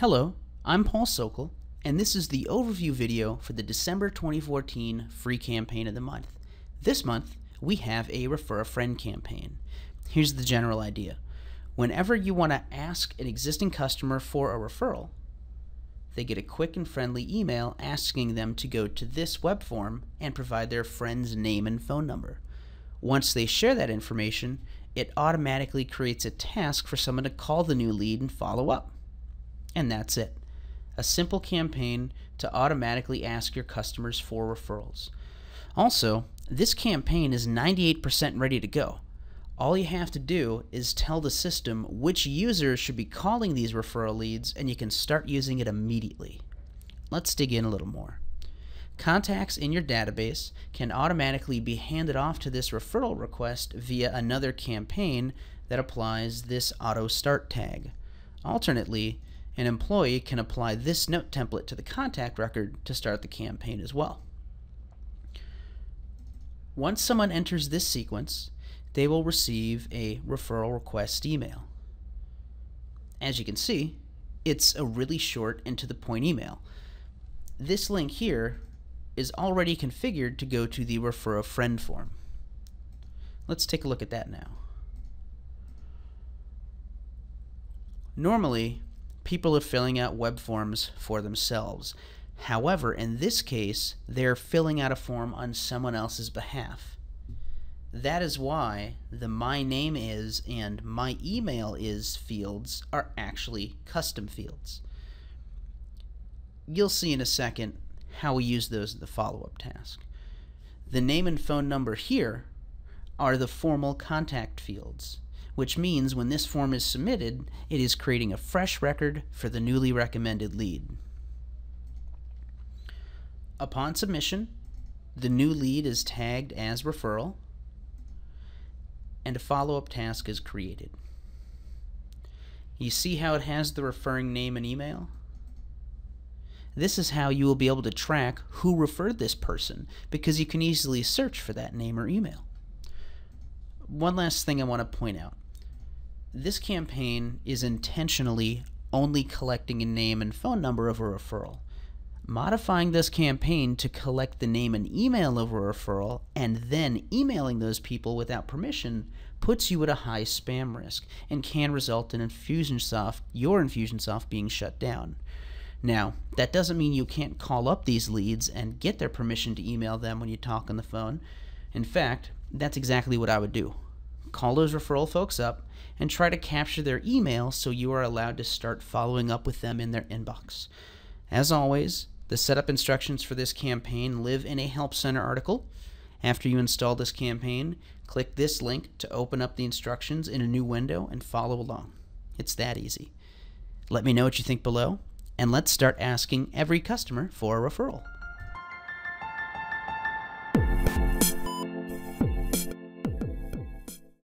Hello, I'm Paul Sokol, and this is the overview video for the December 2014 free campaign of the month. This month, we have a Refer a Friend campaign. Here's the general idea. Whenever you want to ask an existing customer for a referral, they get a quick and friendly email asking them to go to this web form and provide their friend's name and phone number. Once they share that information, it automatically creates a task for someone to call the new lead and follow up. And that's it. A simple campaign to automatically ask your customers for referrals. Also, this campaign is 98% ready to go. All you have to do is tell the system which users should be calling these referral leads, and you can start using it immediately. Let's dig in a little more. Contacts in your database can automatically be handed off to this referral request via another campaign that applies this auto start tag. Alternately, an employee can apply this note template to the contact record to start the campaign as well. Once someone enters this sequence, they will receive a referral request email. As you can see, it's a really short and to the point email. This link here is already configured to go to the refer a friend form. Let's take a look at that now. Normally, people are filling out web forms for themselves. However, in this case, they're filling out a form on someone else's behalf. That is why the my name is and my email is fields are actually custom fields. You'll see in a second how we use those in the follow-up task. The name and phone number here are the formal contact fields which means when this form is submitted, it is creating a fresh record for the newly recommended lead. Upon submission, the new lead is tagged as referral, and a follow-up task is created. You see how it has the referring name and email? This is how you will be able to track who referred this person because you can easily search for that name or email. One last thing I want to point out this campaign is intentionally only collecting a name and phone number of a referral. Modifying this campaign to collect the name and email of a referral and then emailing those people without permission puts you at a high spam risk and can result in Infusionsoft, your Infusionsoft being shut down. Now, that doesn't mean you can't call up these leads and get their permission to email them when you talk on the phone. In fact, that's exactly what I would do call those referral folks up, and try to capture their email so you are allowed to start following up with them in their inbox. As always, the setup instructions for this campaign live in a Help Center article. After you install this campaign, click this link to open up the instructions in a new window and follow along. It's that easy. Let me know what you think below, and let's start asking every customer for a referral.